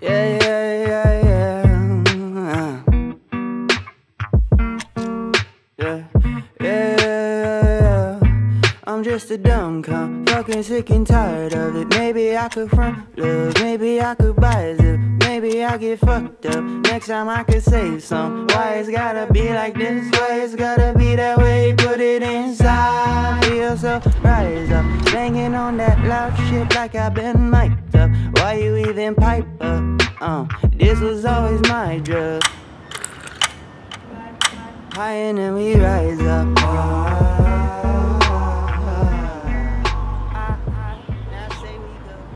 Yeah, yeah, yeah, yeah. Yeah, yeah, yeah, yeah. I'm just a dumb cunt, fucking sick and tired of it. Maybe I could front love, maybe I could buy a zip, maybe I get fucked up. Next time I could save some. Why it's gotta be like this? Why it's gotta be that way? Put it inside. Feel so rise up, banging on that loud shit like I've been mic'd. Why you even pipe up? Uh, this was always my drug. High and we rise up.